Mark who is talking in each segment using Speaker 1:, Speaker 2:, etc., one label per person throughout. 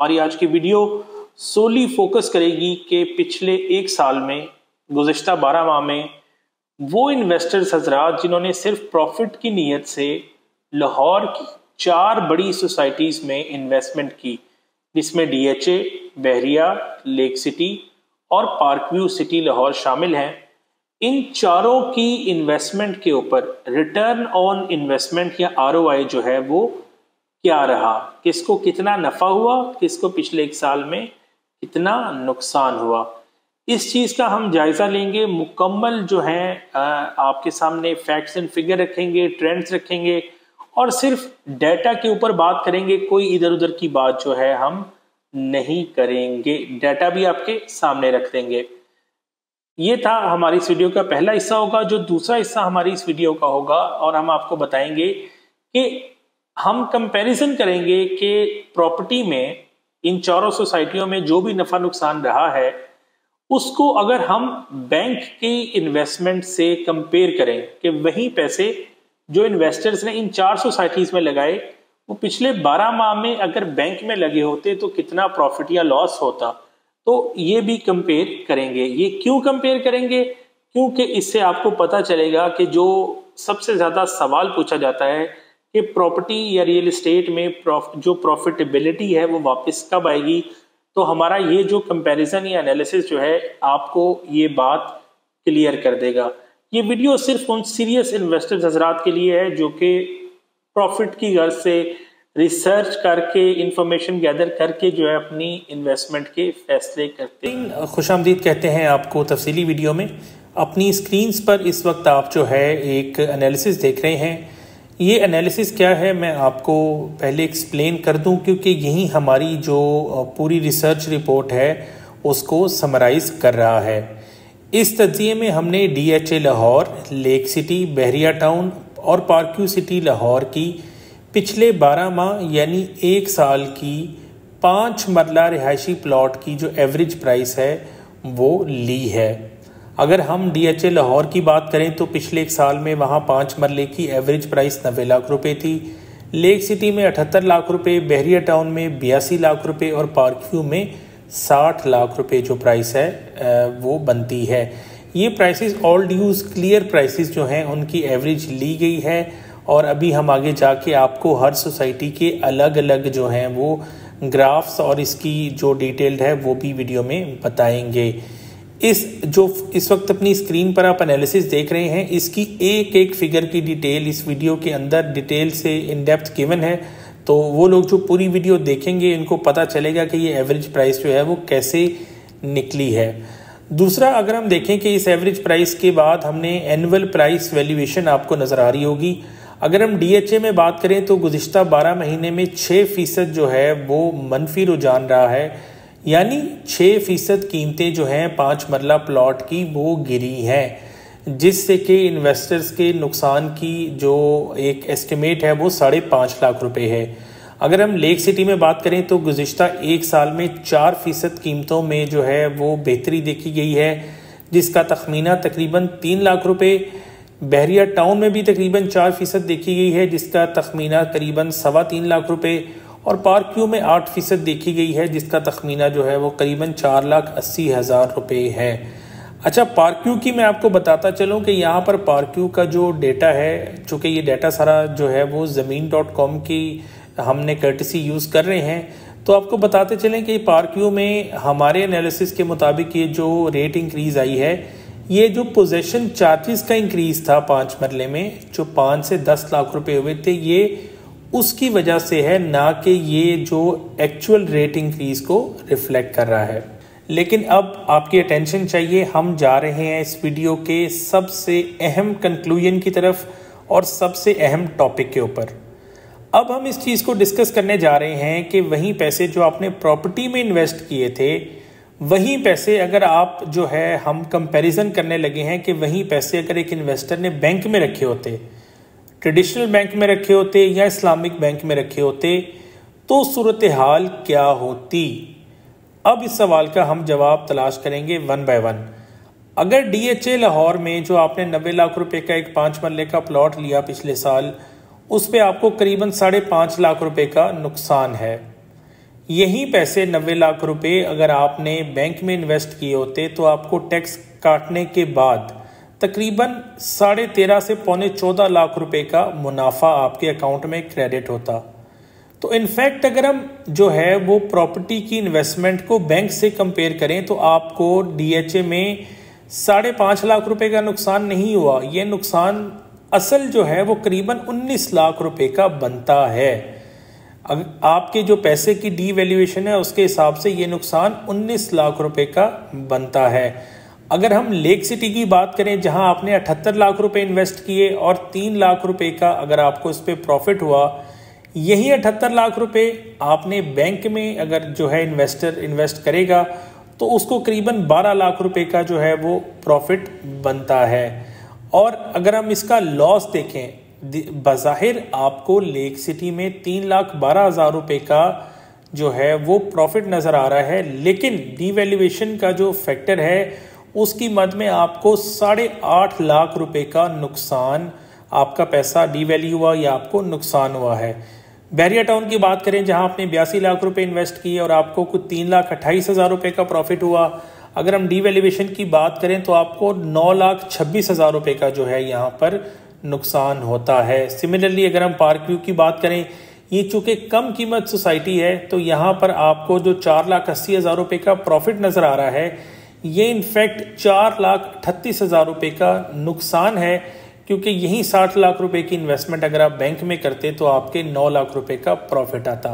Speaker 1: हमारी आज की वीडियो सोली फोकस करेगी कि पिछले एक साल में गुज्त बारह माह में, वो इन्वेस्टर्स हजरात जिन्होंने सिर्फ़ प्रॉफिट की नीयत से लाहौर की चार बड़ी सोसाइटीज़ में इन्वेस्टमेंट की, जिसमें डीएचए बहरिया लेक सिटी और पार्क व्यू सिटी लाहौर शामिल हैं। इन चारों की इन्वेस्टमेंट के ऊपर रिटर्न ऑन इन्वेस्टमेंट या ROI जो है वो क्या रहा? किसको कितना नफ़ा हुआ? किसको पिछले एक साल में कितना नुकसान हुआ? इस चीज़ का हम जायज़ा लेंगे। मुकम्मल जो है आपके सामने फैक्ट्स एंड फिगर रखेंगे ट्रेंड्स रखेंगे, और सिर्फ़ डेटा के ऊपर बात करेंगे। कोई इधर उधर की बात जो है हम नहीं करेंगे। डेटा भी आपके सामने रख देंगे। ये था हमारी इस वीडियो का पहला हिस्सा होगा। जो दूसरा हिस्सा हमारी इस वीडियो का होगा, और हम आपको बताएँगे कि हम कंपैरिजन करेंगे कि प्रॉपर्टी में, इन चारों सोसाइटियों में जो भी नफा नुकसान रहा है, उसको अगर हम बैंक की इन्वेस्टमेंट से कंपेयर करें कि वही पैसे जो इन्वेस्टर्स ने इन चार सोसाइटीज में लगाए, वो पिछले 12 माह में अगर बैंक में लगे होते तो कितना प्रॉफिट या लॉस होता? तो ये भी कंपेयर करेंगे। ये क्यों कंपेयर करेंगे? क्योंकि इससे आपको पता चलेगा कि जो सबसे ज़्यादा सवाल पूछा जाता है कि प्रॉपर्टी या रियल इस्टेट में प्रॉफ, जो प्रॉफिटेबिलिटी है वो वापस कब आएगी? तो हमारा ये जो कंपैरिजन या एनालिसिस जो है आपको ये बात क्लियर कर देगा। ये वीडियो सिर्फ़ उन सीरियस इन्वेस्टर्स हजरात के लिए है जो कि प्रॉफिट की गर्ज से रिसर्च करके इंफॉर्मेशन गैदर करके जो है अपनी इन्वेस्टमेंट के फैसले करते हैं।
Speaker 2: खुश आमदीद कहते हैं आपको तफसीली वीडियो में। अपनी स्क्रीन पर इस वक्त आप जो है एक एनालिसिस देख रहे हैं। ये एनालिसिस क्या है, मैं आपको पहले एक्सप्लेन कर दूँ, क्योंकि यही हमारी जो पूरी रिसर्च रिपोर्ट है, उसको समराइज़ कर रहा है। इस तजिए में हमने D H A Lahore lake city Bahria town और पार्क्यू सिटी लाहौर की पिछले 12 माह, यानी एक साल की पाँच मरला रिहायशी प्लॉट की जो एवरेज प्राइस है, वो ली है। अगर हम डी एच ए लाहौर की बात करें तो पिछले एक साल में वहाँ पाँच मरले की एवरेज प्राइस नबे लाख रुपए थी। लेक सिटी में अठहत्तर लाख रुपए, बहरिया टाउन में बयासी लाख रुपए और पार्कव्यू में साठ लाख रुपए जो प्राइस है वो बनती है। ये prices all dues clear prices जो हैं, उनकी एवरेज ली गई है और अभी हम आगे जाके आपको हर सोसाइटी के अलग अलग जो हैं, वो ग्राफ्स और इसकी जो डिटेल्ड है, वो भी वीडियो में बताएँगे। इस, जो इस वक्त अपनी स्क्रीन पर आप एनालिसिस देख रहे हैं, इसकी एक एक फिगर की डिटेल इस वीडियो के अंदर डिटेल से इन डेप्थ गिवन है। तो वो लोग जो पूरी वीडियो देखेंगे, इनको पता चलेगा कि ये एवरेज प्राइस जो है, वो कैसे निकली है। दूसरा, अगर हम देखें कि इस एवरेज प्राइस के बाद हमने एनुअल प्राइस वैल्यूएशन आपको नज़र आ रही होगी। अगर हम डीएचए में बात करें तो गुज्त बारह महीने में छः फ़ीसद जो है, वो मनफी रुझान रहा है। यानी छः फ़ीसद कीमतें जो हैं, पाँच मरला प्लॉट की, वो गिरी हैं, जिससे कि इन्वेस्टर्स के नुकसान की जो एक एस्टिमेट है, वो साढ़े पाँच लाख रुपए है। अगर हम लेक सिटी में बात करें तो गुज्त एक साल में चार फ़ीसद कीमतों में जो है, वो बेहतरी देखी गई है, जिसका तखमीना तकरीबन तीन लाख रुपये बहरिया टाउन में भी तकरीबन चार फ़ीसद देखी गई है, जिसका तखमीना करीबन सवा तीन लाख रुपए और पार्क्यू में आठ फ़ीसद देखी गई है, जिसका तखमीना जो है वो करीबन चार लाख अस्सी हज़ार रुपये है। अच्छा पार्क्यू की मैं आपको बताता चलूँ कि यहाँ पर पार्क्यू का जो डेटा है, चूँकि ये डेटा सारा जो है वो ज़मीन डॉट कॉम की हमने कर्टसी यूज़ कर रहे हैं तो आपको बताते चलें कि पार्क्यू में हमारे एनालिसिस के मुताबिक ये जो रेट इंक्रीज़ आई है, ये जो पोजेशन चार्जेस का इंक्रीज़ था पाँच मरले में, जो पाँच से दस लाख रुपए हुए थे, ये उसकी वजह से है ना कि ये जो एक्चुअल रेट इंक्रीज़ को रिफ्लेक्ट कर रहा है। लेकिन अब आपकी अटेंशन चाहिए, हम जा रहे हैं इस वीडियो के सबसे अहम कंक्लूजन की तरफ़ और सबसे अहम टॉपिक के ऊपर। अब हम इस चीज़ को डिस्कस करने जा रहे हैं कि वही पैसे जो आपने प्रॉपर्टी में इन्वेस्ट किए थे, वही पैसे अगर आप जो है हम कंपैरिजन करने लगे हैं कि वही पैसे अगर एक इन्वेस्टर ने बैंक में रखे होते ट्रेडिशनल बैंक में रखे होते या इस्लामिक बैंक में रखे होते तो सूरत हाल क्या होती? अब इस सवाल का हम जवाब तलाश करेंगे वन बाय वन। अगर डीएचए लाहौर में, जो आपने नब्बे लाख रुपए का एक पाँच मरले का प्लॉट लिया पिछले साल, उस पर आपको करीबन साढ़े पाँच लाख रुपए का नुकसान है। यही पैसे नब्बे लाख रुपए अगर आपने बैंक में इन्वेस्ट किए होते तो आपको टैक्स काटने के बाद तकरीबन साढ़े तेरह से पौने चौदह लाख रुपए का मुनाफा आपके अकाउंट में क्रेडिट होता। तो इनफैक्ट अगर हम जो है वो प्रॉपर्टी की इन्वेस्टमेंट को बैंक से कंपेयर करें तो आपको डीएचए में साढ़े पाँच लाख रुपए का नुकसान नहीं हुआ। ये नुकसान असल जो है वो करीबन 19 लाख रुपए का बनता है। आपके जो पैसे की डी है, उसके हिसाब से ये नुकसान 19 लाख रुपए का बनता है। अगर हम लेक सिटी की बात करें, जहाँ आपने अठहत्तर लाख रुपए इन्वेस्ट किए और तीन लाख रुपए का अगर आपको इस पर प्रॉफिट हुआ, यही अठहत्तर लाख रुपए आपने बैंक में अगर जो है इन्वेस्टर इन्वेस्ट करेगा तो उसको करीबन 12 लाख रुपए का जो है वो प्रॉफिट बनता है। और अगर हम इसका लॉस देखें बज़ाहिर आपको लेक सिटी में तीन लाख बारह हज़ार रुपये का जो है वो प्रॉफिट नज़र आ रहा है, लेकिन डीवैल्यूएशन का जो फैक्टर है उसकी मद में आपको साढ़े आठ लाख रुपए का नुकसान, आपका पैसा डीवैल्यू हुआ या आपको नुकसान हुआ है। बैरिया टाउन की बात करें, जहाँ आपने बयासी लाख रुपए इन्वेस्ट किए और आपको कुछ तीन लाख अट्ठाईस हज़ार रुपये का प्रॉफिट हुआ, अगर हम डीवैल्यूएशन की बात करें तो आपको नौ लाख छब्बीस हज़ार रुपये का जो है यहाँ पर नुकसान होता है। सिमिलरली अगर हम पार्क व्यू की बात करें, ये चूँकि कम कीमत सोसाइटी है तो यहाँ पर आपको जो चार लाख अस्सी हज़ार रुपये का प्रॉफिट नज़र आ रहा है ये इनफैक्ट चार लाख अठतीस हज़ार रुपये का नुकसान है, क्योंकि यही साठ लाख रुपए की इन्वेस्टमेंट अगर आप बैंक में करते तो आपके नौ लाख रुपए का प्रॉफिट आता।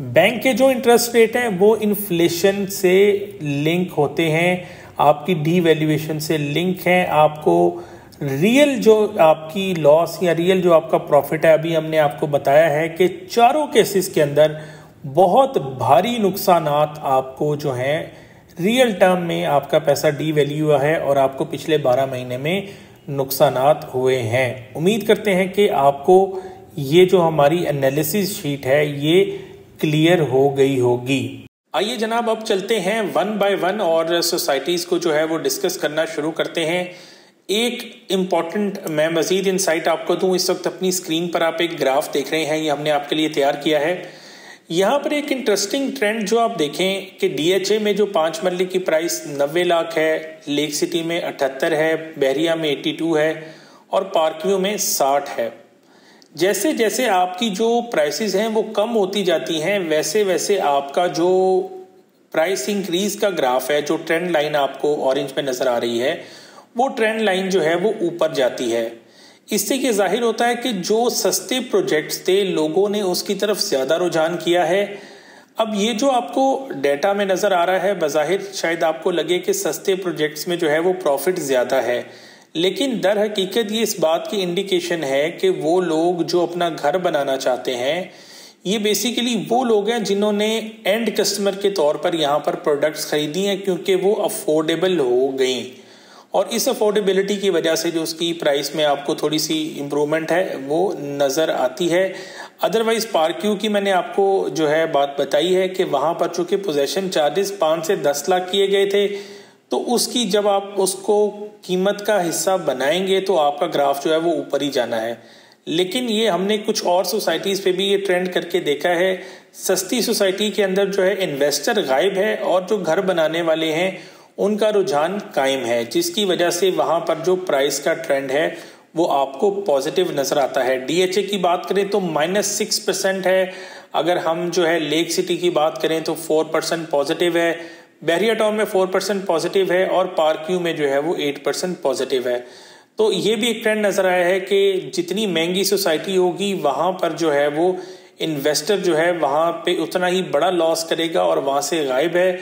Speaker 2: बैंक के जो इंटरेस्ट रेट हैं, वो इन्फ्लेशन से लिंक होते हैं, आपकी डी वैल्यूएशन से लिंक है, आपको रियल जो आपकी लॉस या रियल जो आपका प्रॉफिट है, अभी हमने आपको बताया है कि चारों केसेस के अंदर बहुत भारी नुकसान आपको जो है रियल टर्म में आपका पैसा डी वैल्यू हुआ है और आपको पिछले 12 महीने में नुकसान हुए हैं। उम्मीद करते हैं कि आपको ये जो हमारी एनालिसिस शीट है, ये क्लियर हो गई होगी। आइए जनाब, अब चलते हैं वन बाय वन और सोसाइटीज़ को जो है वो डिस्कस करना शुरू करते हैं। एक इंपॉर्टेंट मैं मज़ीद इंसाइट आपको दूँ। इस वक्त अपनी स्क्रीन पर आप एक ग्राफ देख रहे हैं। ये हमने आपके लिए तैयार किया है। यहाँ पर एक इंटरेस्टिंग ट्रेंड जो आप देखें कि डीएचए में जो पाँच मरले की प्राइस नब्बे लाख है लेक सिटी में अठहत्तर है बहरिया में एट्टी टू है और पार्कव्यू में साठ है। जैसे जैसे आपकी जो प्राइसेस हैं वो कम होती जाती हैं वैसे वैसे आपका जो प्राइस इंक्रीज का ग्राफ है, जो ट्रेंड लाइन आपको ऑरेंज में नज़र आ रही है, वो ट्रेंड लाइन जो है वो ऊपर जाती है। इससे ये ज़ाहिर होता है कि जो सस्ते प्रोजेक्ट्स थे, लोगों ने उसकी तरफ़ ज़्यादा रुझान किया है। अब ये जो आपको डेटा में नज़र आ रहा है, बज़ाहिर शायद आपको लगे कि सस्ते प्रोजेक्ट्स में जो है वो प्रॉफिट ज़्यादा है। लेकिन दर हकीकत ये इस बात की इंडिकेशन है कि वो लोग जो अपना घर बनाना चाहते हैं, ये बेसिकली वो लोग हैं जिन्होंने एंड कस्टमर के तौर पर यहाँ पर प्रोडक्ट्स खरीदी हैं, क्योंकि वो अफोर्डेबल हो गई। और इस अफोर्डेबिलिटी की वजह से जो उसकी प्राइस में आपको थोड़ी सी इम्प्रूवमेंट है, वो नज़र आती है। अदरवाइज़ पार्क्यू की मैंने आपको जो है बात बताई है कि वहाँ पर चूँकि पोजेशन चार्जेस पाँच से दस लाख किए गए थे तो उसकी जब आप उसको कीमत का हिस्सा बनाएँगे तो आपका ग्राफ जो है वो ऊपर ही जाना है। लेकिन ये हमने कुछ और सोसाइटीज़ पे भी ये ट्रेंड करके देखा है। सस्ती सोसाइटी के अंदर जो है इन्वेस्टर गायब है और जो घर बनाने वाले हैं उनका रुझान कायम है, जिसकी वजह से वहाँ पर जो प्राइस का ट्रेंड है, वो आपको पॉजिटिव नज़र आता है। डीएचए की बात करें तो माइनस सिक्स परसेंट है। अगर हम जो है लेक सिटी की बात करें तो फोर परसेंट पॉजिटिव है। बैरिया टाउन में फोर परसेंट पॉजिटिव है और पार्क्यू में जो है वो एट परसेंट पॉजिटिव है। तो ये भी एक ट्रेंड नज़र आया है कि जितनी महँगी सोसाइटी होगी, वहाँ पर जो है वो इन्वेस्टर जो है वहाँ पे उतना ही बड़ा लॉस करेगा और वहाँ से गायब है।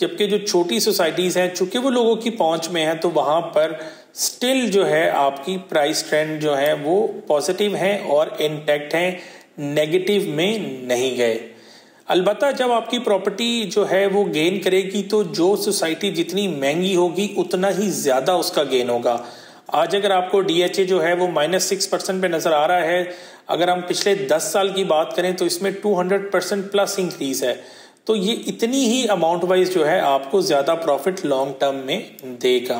Speaker 2: जबकि जो छोटी सोसाइटीज़ हैं, चूँकि वो लोगों की पहुँच में है तो वहाँ पर स्टिल जो है आपकी प्राइस ट्रेंड जो है, वो पॉजिटिव हैं और इंटैक्ट हैं नेगेटिव में नहीं गए। अलबत् जब आपकी प्रॉपर्टी जो है वो गेन करेगी तो जो सोसाइटी जितनी महँगी होगी, उतना ही ज़्यादा उसका गेन होगा। आज अगर आपको डीएचए जो है वो माइनस सिक्स परसेंट पे नज़र आ रहा है, अगर हम पिछले दस साल की बात करें तो इसमें two hundred percent plus increase है। तो ये इतनी ही अमाउंट वाइज जो है आपको ज़्यादा प्रॉफिट लॉन्ग टर्म में देगा।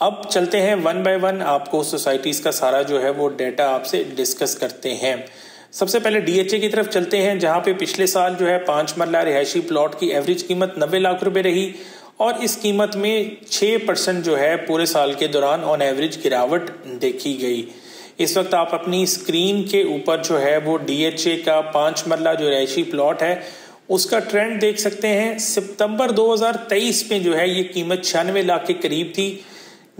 Speaker 2: अब चलते हैं वन बाय वन आपको सोसाइटीज़ का सारा जो है वो डेटा आपसे डिस्कस करते हैं। सबसे पहले डीएचए की तरफ़ चलते हैं, जहाँ पे पिछले साल जो है पाँच मरला रिहायशी प्लॉट की एवरेज कीमत नब्बे लाख रुपए रही और इस कीमत में छः परसेंट जो है पूरे साल के दौरान ऑन एवरेज गिरावट देखी गई। इस वक्त आप अपनी स्क्रीन के ऊपर जो है वो डीएचए का पाँच मरला जो रिहायशी प्लॉट है उसका ट्रेंड देख सकते हैं। सितंबर 2023 में जो है, ये कीमत छियानवे लाख के करीब थी,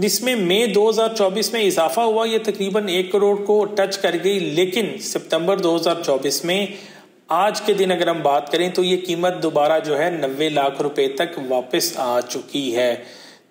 Speaker 2: जिसमें मई 2024 में इजाफा हुआ। ये तकरीबन एक करोड़ को टच कर गई, लेकिन सितंबर 2024 में आज के दिन अगर हम बात करें तो ये कीमत दोबारा जो है, नब्बे लाख रुपए तक वापस आ चुकी है।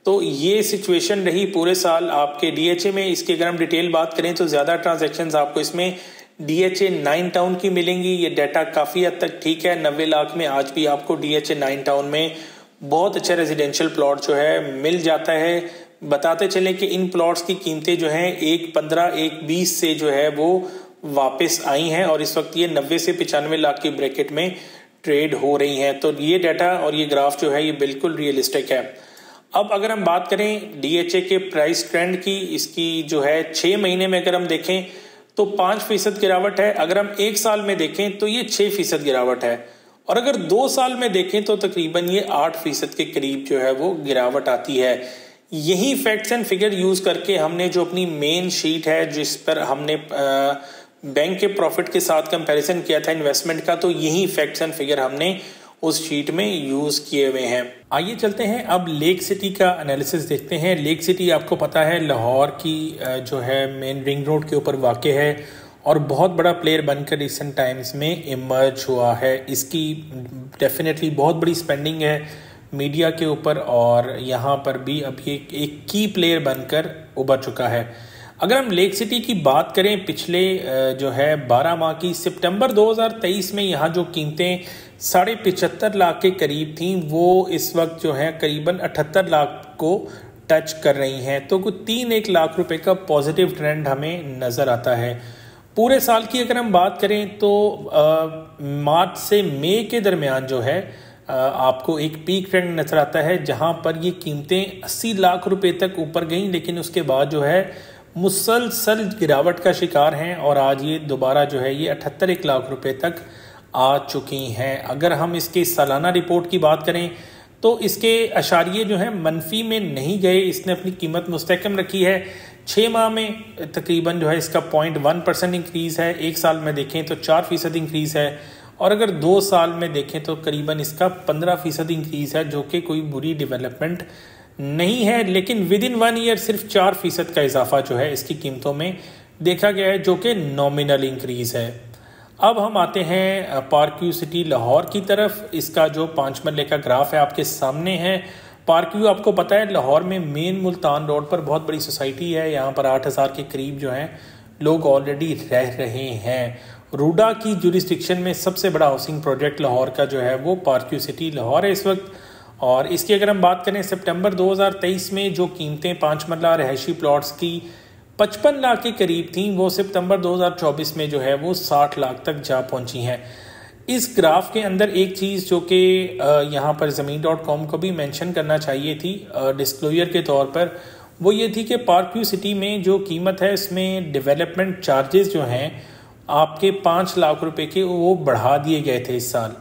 Speaker 2: तो ये सिचुएशन रही पूरे साल आपके डीएचए में। इसकी अगर हम डिटेल बात करें तो ज़्यादा ट्रांजेक्शन आपको इसमें डीएचए नाइन टाउन की मिलेंगी। ये डाटा काफ़ी हद तक ठीक है। नब्बे लाख में आज भी आपको डीएचए नाइन टाउन में बहुत अच्छा रेजिडेंशियल प्लॉट जो है मिल जाता है। बताते चले कि इन प्लॉट्स की कीमतें जो हैं, एक पंद्रह, एक बीस से जो है वो वापस आई हैं और इस वक्त ये नब्बे से पचानवे लाख की ब्रैकेट में ट्रेड हो रही हैं। तो ये डाटा और ये ग्राफ जो है, ये बिल्कुल रियलिस्टिक है। अब अगर हम बात करें डीएचए के प्राइस ट्रेंड की, इसकी जो है छह महीने में अगर हम देखें तो पाँच फ़ीसद गिरावट है। अगर हम एक साल में देखें तो ये छह फ़ीसद गिरावट है। और अगर दो साल में देखें तो तकरीबन ये आठ फ़ीसद के करीब जो है वो गिरावट आती है। यही फैक्ट्स एंड फिगर यूज़ करके हमने जो अपनी मेन शीट है, जिस पर हमने बैंक के प्रॉफिट के साथ कंपैरिजन किया था इन्वेस्टमेंट का तो यही फैक्ट्स एंड फिगर हमने उस शीट में यूज़ किए हुए हैं। आइए चलते हैं अब लेक सिटी का एनालिसिस देखते हैं। लेक सिटी आपको पता है लाहौर की जो है मेन रिंग रोड के ऊपर वाक़ है और बहुत बड़ा प्लेयर बनकर रिसेंट टाइम्स में इमर्ज हुआ है। इसकी डेफिनेटली बहुत बड़ी स्पेंडिंग है मीडिया के ऊपर और यहाँ पर भी अभी एक, एक की प्लेयर बनकर उभर चुका है। अगर हम लेक सिटी की बात करें पिछले जो है 12 माह की सितंबर 2023 में यहाँ जो कीमतें साढ़े पिचहत्तर लाख के करीब थी वो इस वक्त जो है करीबन अठहत्तर लाख को टच कर रही हैं। तो कुछ तीन एक लाख रुपए का पॉजिटिव ट्रेंड हमें नज़र आता है। पूरे साल की अगर हम बात करें तो मार्च से मई के दरमियान जो है आ, आपको एक पीक ट्रेंड नज़र आता है जहाँ पर ये कीमतें 80 लाख रुपए तक ऊपर गईं लेकिन उसके बाद जो है मुसलसल गिरावट का शिकार हैं और आज ये दोबारा जो है ये अठहत्तर एक लाख रुपए तक आ चुकी हैं। अगर हम इसके सालाना रिपोर्ट की बात करें तो इसके अशारिये जो हैं, मनफी में नहीं गए। इसने अपनी कीमत मुस्तकम रखी है। छः माह में तकरीबन जो है, इसका पॉइंट वन परसेंट इंक्रीज़ है। एक साल में देखें तो चार फ़ीसद इंक्रीज़ है। और अगर दो साल में देखें तो करीबन इसका पंद्रह फ़ीसद इंक्रीज़ है, जो कि कोई बुरी डेवलपमेंट नहीं है। लेकिन विद इन वन ईयर सिर्फ़ चार फ़ीसद का इजाफा जो है, इसकी कीमतों में देखा गया है, जो कि नॉमिनल इंक्रीज़ है। अब हम आते हैं पार्क्यू सिटी लाहौर की तरफ़। इसका जो पाँच मरले का ग्राफ है आपके सामने है। पार्क्यू आपको पता है, लाहौर में मेन मुल्तान रोड पर बहुत बड़ी सोसाइटी है। यहाँ पर आठ हज़ार के करीब जो हैं, लोग ऑलरेडी रह रहे हैं। रूडा की जुरिस्टिक्शन में सबसे बड़ा हाउसिंग प्रोजेक्ट लाहौर का जो है, वो पार्क्यू सिटी लाहौर है इस वक्त। और इसकी अगर हम बात करें, सितंबर 2023 में जो कीमतें पाँच मरला रहायशी प्लॉट्स की पचपन लाख के करीब थी, वो सितंबर 2024 में जो है वो 60 लाख तक जा पहुँची हैं। इस ग्राफ के अंदर एक चीज़ जो कि यहाँ पर ज़मीन डॉट कॉम को भी मेंशन करना चाहिए थी डिस्क्लोजर के तौर पर, वो ये थी कि पार्क व्यू सिटी में जो कीमत है, इसमें डेवलपमेंट चार्जेस जो हैं, आपके पाँच लाख रुपए के वो बढ़ा दिए गए थे इस साल।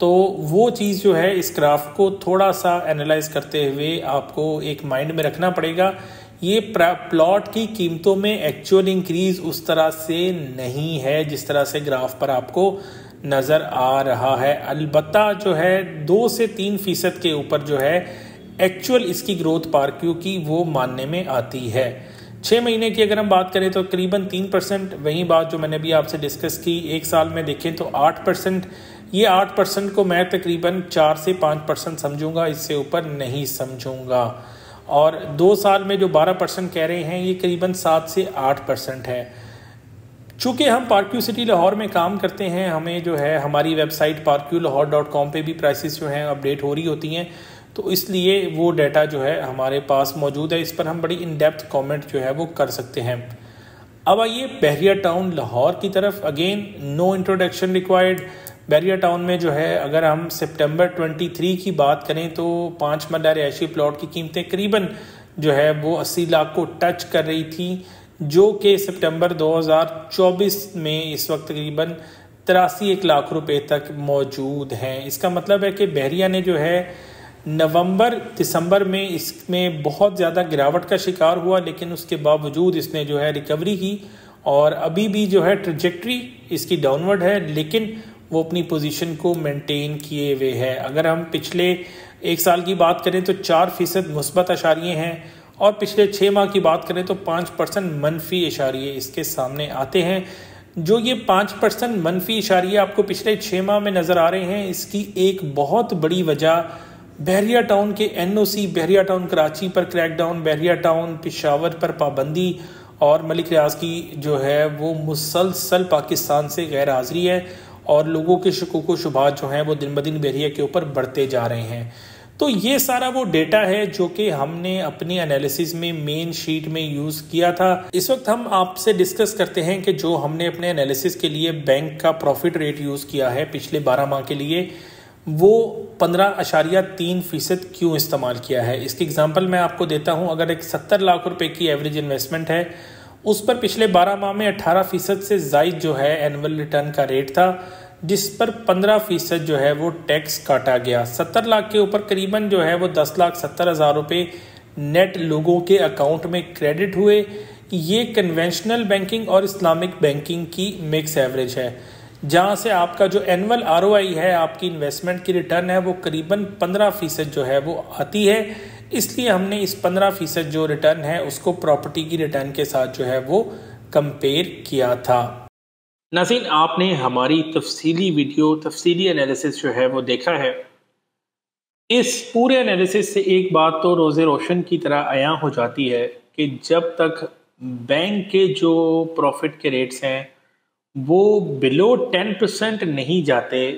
Speaker 2: तो वो चीज़ जो है, इस ग्राफ को थोड़ा सा एनालाइज करते हुए आपको एक माइंड में रखना पड़ेगा ये प्लॉट की कीमतों में एक्चुअल इंक्रीज उस तरह से नहीं है, जिस तरह से ग्राफ पर आपको नज़र आ रहा है। अलबत्ता जो है, दो से तीन फ़ीसद के ऊपर जो है एक्चुअल इसकी ग्रोथ पार्क्यू की वो मानने में आती है। छः महीने की अगर हम बात करें तो करीबन तीन परसेंट, वही बात जो मैंने भी आपसे डिस्कस की, एक साल में देखें तो आठ परसेंट। ये आठ परसेंट को मैं तकरीबन चार से पाँच परसेंट समझूँगा, इससे ऊपर नहीं समझूँगा। और दो साल में जो बारह परसेंट कह रहे हैं, ये करीबन सात से आठ परसेंट है। चूँकि हम पार्क्यू सिटी लाहौर में काम करते हैं, हमें जो है, हमारी website park view Lahore dot com पर भी प्राइसेस जो हैं अपडेट हो रही होती हैं। तो इसलिए वो डाटा जो है, हमारे पास मौजूद है। इस पर हम बड़ी इन डेप्थ कॉमेंट जो है, वो कर सकते हैं। अब आइए बहरिया टाउन लाहौर की तरफ़। Again no introduction required Bahria town में जो है, अगर हम सितंबर 23 की बात करें तो पाँच मरला रिहायशी प्लॉट की कीमतें करीबन जो है, वो 80 लाख को टच कर रही थी, जो कि सितंबर 2024 में इस वक्त तकरीबन तिरासी एक लाख रुपए तक मौजूद हैं। इसका मतलब है कि बहरिया ने जो है, नवंबर, दिसंबर में इसमें बहुत ज़्यादा गिरावट का शिकार हुआ, लेकिन उसके बावजूद इसने जो है, रिकवरी की, और अभी भी जो है ट्रजेक्ट्री इसकी डाउनवर्ड है, लेकिन वो अपनी पोजीशन को मेंटेन किए हुए है। अगर हम पिछले एक साल की बात करें तो चार फ़ीसद मुस्बत अशारिये हैं और पिछले छः माह की बात करें तो पाँच परसेंट मनफी इशारिये इसके सामने आते हैं। जो ये पाँच परसेंट मनफी इशारिये आपको पिछले छः माह में नज़र आ रहे हैं, इसकी एक बहुत बड़ी वजह बहरिया टाउन के एनओसी बहरिया टाउन कराची पर क्रैकडाउन, बहरिया टाउन पिशावर पर पाबंदी और मलिक रियाज की जो है वो मुसलसल पाकिस्तान से गैर हाजिरी है। और लोगों के शकूक शुबात जो हैं वो दिन ब दिन बहरिया के ऊपर बढ़ते जा रहे हैं। तो ये सारा वो डेटा है जो कि हमने अपनी एनालिसिस में मेन शीट में यूज़ किया था। इस वक्त हम आपसे डिस्कस करते हैं कि जो हमने अपने एनालिसिस के लिए बैंक का प्रॉफिट रेट यूज़ किया है पिछले 12 माह के लिए, वो पंद्रह अशारिया तीन फ़ीसद क्यों इस्तेमाल किया है? इसकी एग्जांपल मैं आपको देता हूँ। अगर एक सत्तर लाख रुपए की एवरेज इन्वेस्टमेंट है उस पर पिछले बारह माह में अट्ठारह फ़ीसद से जायद जो है एनुअल रिटर्न का रेट था, जिस पर पंद्रह फ़ीसद जो है वो टैक्स काटा गया। सत्तर लाख के ऊपर करीबन जो है वो दस लाख सत्तर हज़ार रुपये नेट लोगों के अकाउंट में क्रेडिट हुए। ये कन्वेंशनल बैंकिंग और इस्लामिक बैंकिंग की मिक्स एवरेज है। जहाँ से आपका जो एनुअल आर है, आपकी इन्वेस्टमेंट की रिटर्न है, वो करीबन पंद्रह फ़ीसद जो है वो आती है। इसलिए हमने इस पंद्रह फ़ीसद जो रिटर्न है, उसको प्रॉपर्टी की रिटर्न के साथ जो है वो कंपेयर किया था।
Speaker 1: नाजीन आपने हमारी तफसीली वीडियो, तफसीली एनालिसिस जो है वो देखा है। इस पूरे एनालिसिस से एक बात तो रोज़े रोशन की तरह आया हो जाती है कि जब तक बैंक के जो प्रॉफिट के रेट्स हैं, वो बिलो टेन परसेंट नहीं जाते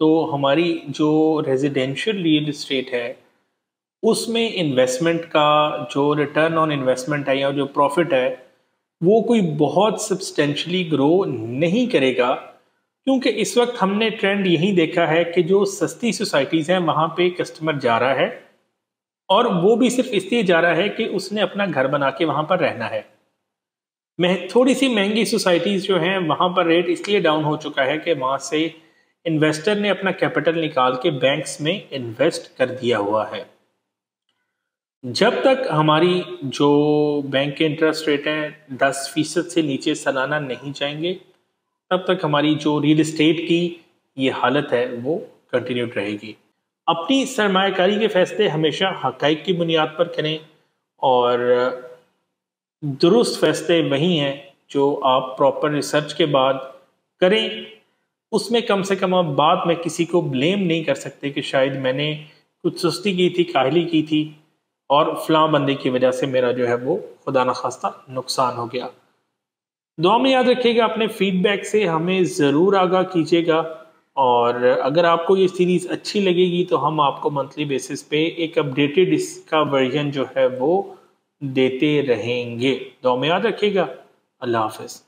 Speaker 1: तो हमारी जो रेजिडेंशियल रियल इस्टेट है उसमें इन्वेस्टमेंट का जो रिटर्न ऑन इन्वेस्टमेंट है या जो प्रॉफिट है, वो कोई बहुत सब्सटेंशली ग्रो नहीं करेगा, क्योंकि इस वक्त हमने ट्रेंड यही देखा है कि जो सस्ती सोसाइटीज़ हैं, वहाँ पे कस्टमर जा रहा है और वो भी सिर्फ़ इसलिए जा रहा है कि उसने अपना घर बना के वहाँ पर रहना है। थोड़ी सी महँगी सोसाइटीज़ जो हैं, वहाँ पर रेट इसलिए डाउन हो चुका है कि वहाँ से इन्वेस्टर ने अपना कैपिटल निकाल के बैंक्स में इन्वेस्ट कर दिया हुआ है। जब तक हमारी जो बैंक के इंटरेस्ट रेट हैं दस फ़ीसद से नीचे सालाना नहीं जाएँगे, तब तक हमारी जो रियल इस्टेट की ये हालत है, वो कंटिन्यूड रहेगी। अपनी सरमाकारी के फैसले हमेशा हक की बुनियाद पर करें और दुरुस्त फैसले वही हैं जो आप प्रॉपर रिसर्च के बाद करें। उसमें कम से कम आप बाद में किसी को ब्लेम नहीं कर सकते कि शायद मैंने कुछ सुस्ती की थी, काहली की थी। और फलां बंदे की वजह से मेरा जो है वो खुदा न खास्ता नुकसान हो गया। दुआ में याद रखिएगा, अपने फीडबैक से हमें ज़रूर आगाह कीजिएगा और अगर आपको ये सीरीज़ अच्छी लगेगी तो हम आपको मंथली बेसिस पे एक अपडेटेड इसका वर्जन जो है वो देते रहेंगे। दो में याद रखिएगा। अल्लाह हाफिज़।